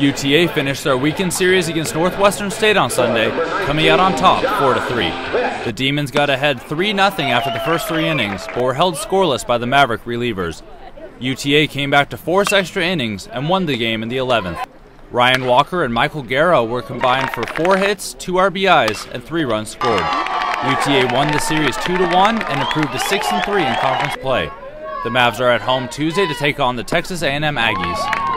UTA finished their weekend series against Northwestern State on Sunday, coming out on top 4 3. The Demons got ahead 3 0 after the first three innings, but were held scoreless by the Maverick relievers. UTA came back to force extra innings and won the game in the 11th. Ryan Walker and Michael Guerra were combined for four hits, two RBIs, and three runs scored. UTA won the series 2 1 and improved to 6 3 in conference play. The Mavs are at home Tuesday to take on the Texas A&M Aggies.